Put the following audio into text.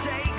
take